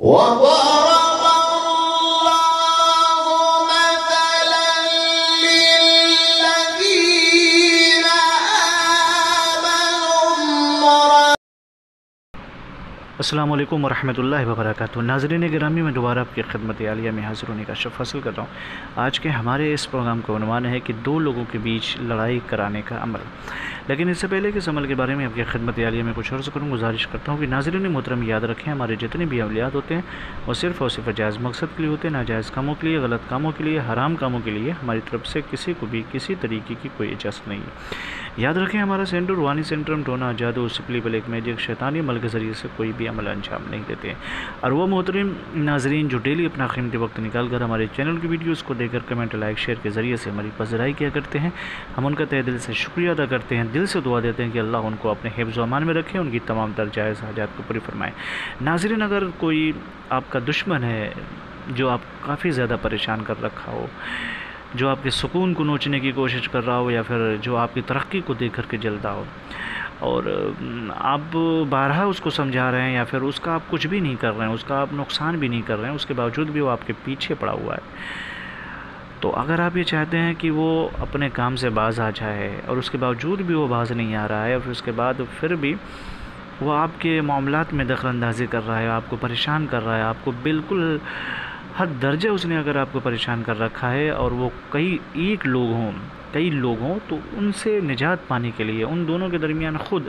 Ó, ó, السلام علیکم ورحمۃ اللہ وبرکاتہ۔ ناظرین گرامی، میں دوبارہ آپ کی خدمت عالیہ میں حاضر ہونے کا شرف حاصل کرتا ہوں۔ آج کے ہمارے اس پروگرام کا عنوان ہے کہ دو لوگوں کے بیچ لڑائی کرانے کا عمل۔ لیکن اس سے پہلے کہ اس عمل کے بارے میں آپ کی خدمت عالیہ میں کچھ عرض کروں، گزارش کرتا ہوں کہ ناظرین محترم، یاد رکھیں ہمارے جتنے بھی عملیات ہوتے ہیں، وہ صرف اور صرف جائز مقصد کے لیے ہوتے ہیں، ناجائز کاموں کے لیے، غلط کاموں کے لیے، حرام کاموں کے لیے۔ ہماری طرف سے کسی کو بھی کسی طریقے کی کوئی اجازت نہیں ہے۔ یاد رکھیں ہمارا سینٹر روحانی سینٹر ٹونا جادو، سپلی بلیک میجک، شیطانی عمل کے ذریعے سے کوئی بھی عمل انجام نہیں دیتے۔ اور وہ محترم ناظرین جو ڈیلی اپنا قیمتی وقت نکال کر ہمارے چینل کی ویڈیوز کو دیکھ کر کمنٹ لائک شیئر کے ذریعے سے ہماری پذیرائی کیا کرتے ہیں۔ ہم ان کا تہ دل سے شکریہ ادا کرتے ہیں۔ دل سے دعا دیتے ہیں کہ اللہ ان کو اپنے حفظ و امان میں رکھے، ان کی تمام تر جائز حاجات کو پوری فرمائے۔ ناظرین، اگر کوئی آپ کا دشمن ہے جو آپ کافی زیادہ پریشان کر رکھا ہو، جو آپ کے سکون کو نوچنے کی کوشش کر رہا ہو یا پھر جو آپ کی ترقی کو دیکھ کر کے جلتا ہو اور آپ بارہا اس کو سمجھا رہے ہیں یا پھر اس کا آپ کچھ بھی نہیں کر رہے ہیں، اس کا آپ نقصان بھی نہیں کر رہے ہیں، اس کے باوجود بھی وہ آپ کے پیچھے پڑا ہوا ہے۔ تو اگر آپ یہ چاہتے ہیں کہ وہ اپنے کام سے باز آ جائے اور اس کے باوجود بھی وہ باز نہیں آ رہا ہے، اور پھر اس کے بعد پھر بھی وہ آپ کے معاملات میں دخل اندازی کر رہا ہے، آپ کو پریشان کر رہا ہے، آپ کو بالکل حد درجہ اس نے اگر آپ کو پریشان کر رکھا ہے اور وہ کئی ایک لوگ ہوں، کئی لوگ ہوں، تو ان سے نجات پانے کے لیے، ان دونوں کے درمیان خود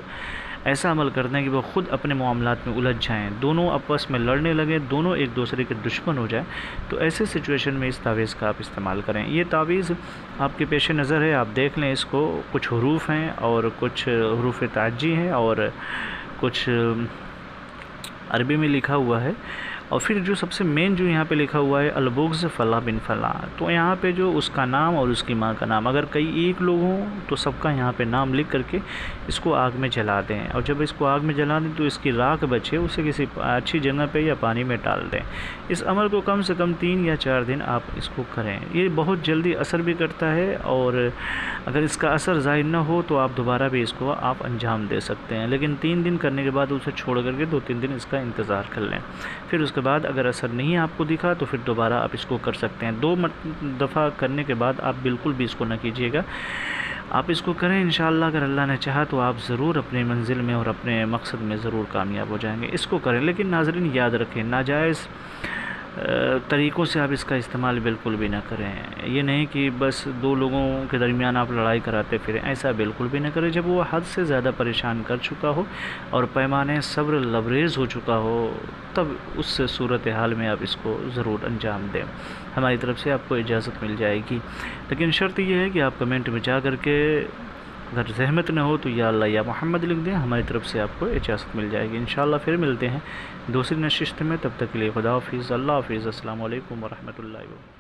ایسا عمل کرتے ہیں کہ وہ خود اپنے معاملات میں الجھ جائیں۔ دونوں آپس میں لڑنے لگیں، دونوں ایک دوسرے کے دشمن ہو جائیں۔ تو ایسے سچویشن میں اس تعویذ کا آپ استعمال کریں۔ یہ تعویذ آپ کے پیش نظر ہے، آپ دیکھ لیں اس کو۔ کچھ حروف ہیں اور کچھ حروف تعجی ہیں اور کچھ عربی میں لکھا ہوا ہے۔ اور پھر جو سب سے مین جو یہاں پہ لکھا ہوا ہے البغز فلاں بن فلاں تو یہاں پہ جو اس کا نام اور اس کی ماں کا نام، اگر کئی ایک لوگ ہوں تو سب کا یہاں پہ نام لکھ کر کے اس کو آگ میں جلا دیں۔ اور جب اس کو آگ میں جلا دیں تو اس کی راکھ بچے اسے کسی اچھی جگہ پہ یا پانی میں ڈال دیں۔ اس عمل کو کم سے کم تین یا چار دن آپ اس کو کریں۔ یہ بہت جلدی اثر بھی کرتا ہے اور اگر اس کا اثر ظاہر نہ ہو تو آپ دوبارہ بھی اس کو آپ انجام دے سکتے ہیں۔ لیکن تین دن کرنے کے بعد اسے چھوڑ کر کے دو تین دن اس کا انتظار کر لیں۔ پھر اس کا کے بعد اگر اثر نہیں آپ کو دکھا تو پھر دوبارہ آپ اس کو کر سکتے ہیں۔ دو دفعہ کرنے کے بعد آپ بالکل بھی اس کو نہ کیجیے گا۔ آپ اس کو کریں انشاءاللہ اگر اللہ نے چاہا تو آپ ضرور اپنے منزل میں اور اپنے مقصد میں ضرور کامیاب ہو جائیں گے۔ اس کو کریں، لیکن ناظرین یاد رکھیں، ناجائز طریقوں سے آپ اس کا استعمال بالکل بھی نہ کریں۔ یہ نہیں کہ بس دو لوگوں کے درمیان آپ لڑائی کراتے پھریں، ایسا بالکل بھی نہ کریں۔ جب وہ حد سے زیادہ پریشان کر چکا ہو اور پیمانے صبر لبریز ہو چکا ہو، تب اس سے صورت حال میں آپ اس کو ضرور انجام دیں۔ ہماری طرف سے آپ کو اجازت مل جائے گی۔ لیکن شرط یہ ہے کہ آپ کمنٹ میں جا کر کے اگر زحمت نہ ہو تو یا اللہ یا محمد لکھ دیں، ہماری طرف سے آپ کو اجازت مل جائے گی۔ انشاءاللہ پھر ملتے ہیں دوسری نشست میں، تب تک کے لیے خدا حافظ، اللہ حافظ، السلام علیکم ورحمۃ اللہ وبرکاتہ۔